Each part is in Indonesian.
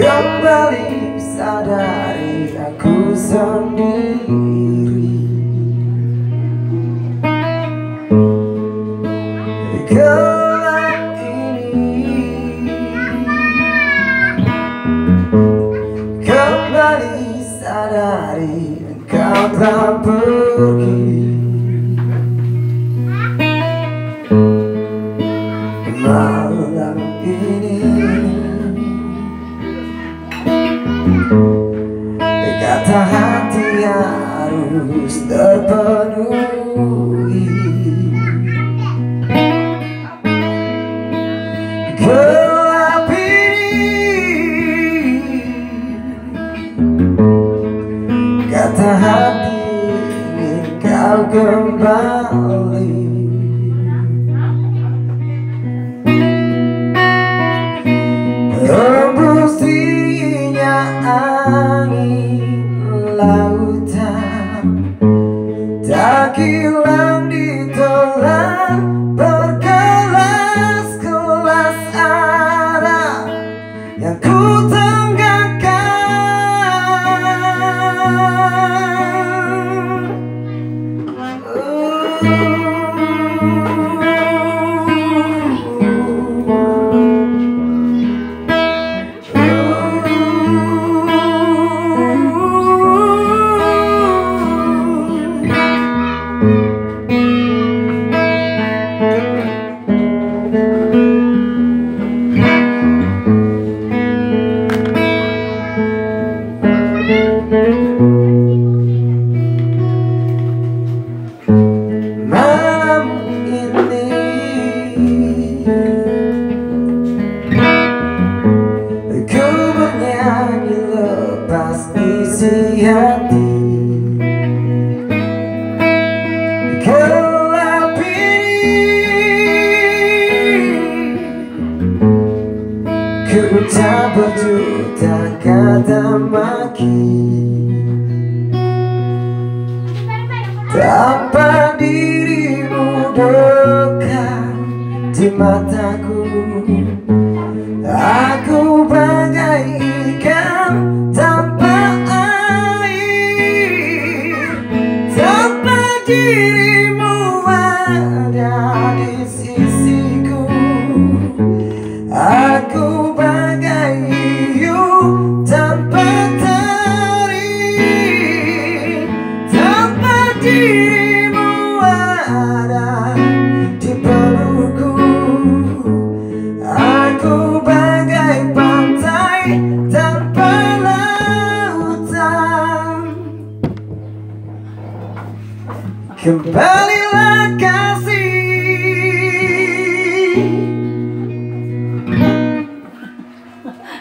Kembali sadari aku sendiri Gelap ini. Kembali sadari engkau telah pergi. Malam ini. Kata hati harus terpenuhi kau kembali. Hembusnya angin lautan. Tak hilang ditelan Berkelas-kelas arah Yang ku tenggakkan isi hati Gelap ini Ku ucap berjuta kata maki Tanpa dirimu dekat di mataku ada di sisiku. Aku bagai hiu tanpa taring Tanpa dirimu ada di pelukku Aku bagai pantai tanpa lautan. Kembalilah kasih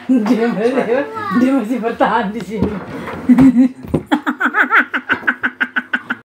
dia, masih bertahan di sini